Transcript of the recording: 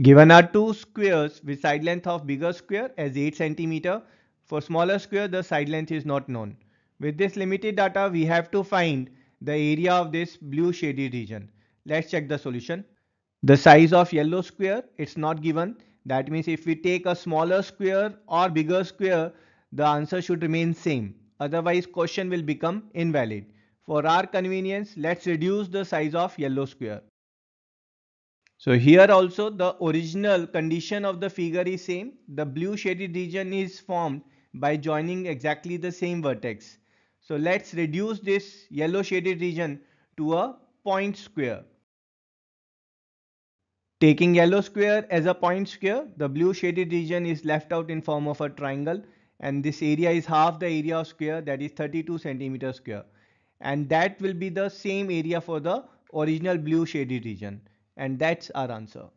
Given are two squares with side length of bigger square as 8 centimeter. For smaller square, the side length is not known. With this limited data, we have to find the area of this blue shaded region. Let's check the solution. The size of yellow square, it's not given. That means if we take a smaller square or bigger square, the answer should remain same. Otherwise, question will become invalid. For our convenience, let's reduce the size of yellow square. So here also the original condition of the figure is same. The blue shaded region is formed by joining exactly the same vertex. So let's reduce this yellow shaded region to a point square. Taking yellow square as a point square, the blue shaded region is left out in form of a triangle and this area is half the area of square that is 32 centimeter square and that will be the same area for the original blue shaded region and that's our answer.